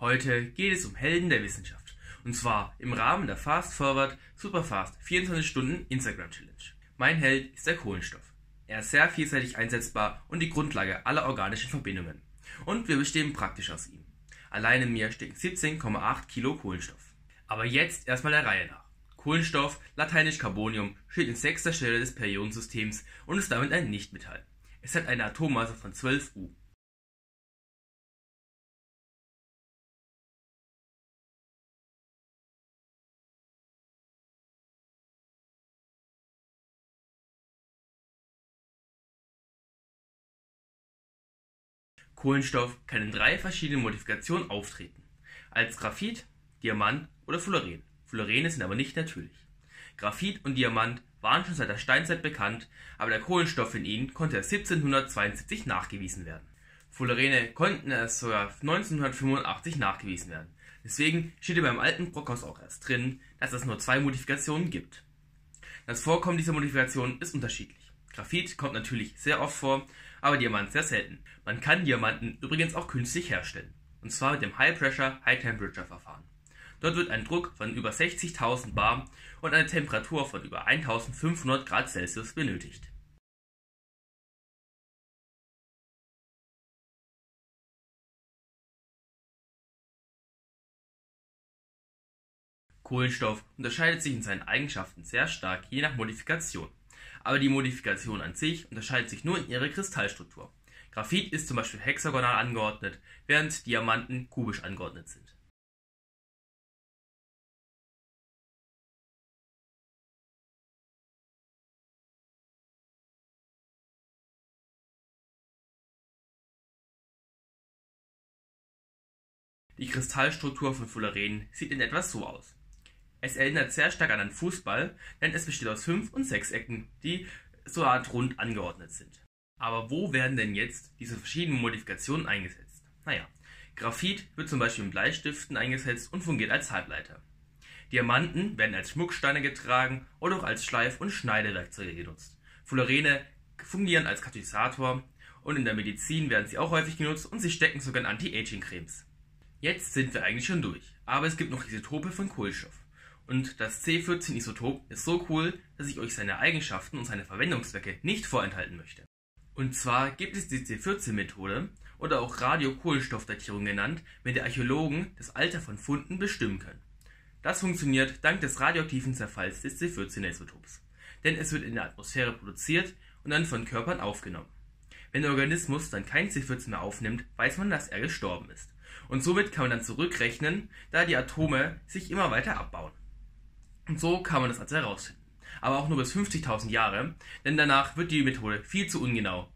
Heute geht es um Helden der Wissenschaft. Und zwar im Rahmen der Fast Forward Superfast 24 Stunden Instagram Challenge. Mein Held ist der Kohlenstoff. Er ist sehr vielseitig einsetzbar und die Grundlage aller organischen Verbindungen. Und wir bestehen praktisch aus ihm. Allein in mir stecken 17,8 Kilo Kohlenstoff. Aber jetzt erstmal der Reihe nach. Kohlenstoff, lateinisch Carbonium, steht in sechster Stelle des Periodensystems und ist damit ein Nichtmetall. Es hat eine Atommasse von 12 U. Kohlenstoff kann in drei verschiedenen Modifikationen auftreten: als Graphit, Diamant oder Fullerene. Fullerene sind aber nicht natürlich. Graphit und Diamant waren schon seit der Steinzeit bekannt, aber der Kohlenstoff in ihnen konnte erst 1772 nachgewiesen werden. Fullerene konnten erst sogar 1985 nachgewiesen werden. Deswegen steht beim alten Brockhaus auch erst drin, dass es nur zwei Modifikationen gibt. Das Vorkommen dieser Modifikationen ist unterschiedlich. Graphit kommt natürlich sehr oft vor, aber Diamant sehr selten. Man kann Diamanten übrigens auch künstlich herstellen. Und zwar mit dem High Pressure, High Temperature Verfahren. Dort wird ein Druck von über 60.000 bar und eine Temperatur von über 1500 Grad Celsius benötigt. Kohlenstoff unterscheidet sich in seinen Eigenschaften sehr stark je nach Modifikation. Aber die Modifikation an sich unterscheidet sich nur in ihrer Kristallstruktur. Graphit ist zum Beispiel hexagonal angeordnet, während Diamanten kubisch angeordnet sind. Die Kristallstruktur von Fullerenen sieht in etwa so aus. Es erinnert sehr stark an einen Fußball, denn es besteht aus fünf und sechs Ecken, die so Art rund angeordnet sind. Aber wo werden denn jetzt diese verschiedenen Modifikationen eingesetzt? Naja, Graphit wird zum Beispiel in Bleistiften eingesetzt und fungiert als Halbleiter. Diamanten werden als Schmucksteine getragen oder auch als Schleif- und Schneidewerkzeuge genutzt. Fullerene fungieren als Katalysator und in der Medizin werden sie auch häufig genutzt und sie stecken sogar in Anti-Aging-Cremes. Jetzt sind wir eigentlich schon durch, aber es gibt noch Isotope von Kohlenstoff. Und das C14-Isotop ist so cool, dass ich euch seine Eigenschaften und seine Verwendungszwecke nicht vorenthalten möchte. Und zwar gibt es die C14-Methode oder auch Radiokohlenstoffdatierung genannt, mit der Archäologen das Alter von Funden bestimmen können. Das funktioniert dank des radioaktiven Zerfalls des C14-Isotops. Denn es wird in der Atmosphäre produziert und dann von Körpern aufgenommen. Wenn der Organismus dann kein C14 mehr aufnimmt, weiß man, dass er gestorben ist. Und somit kann man dann zurückrechnen, da die Atome sich immer weiter abbauen. Und so kann man das also herausfinden. Aber auch nur bis 50.000 Jahre, denn danach wird die Methode viel zu ungenau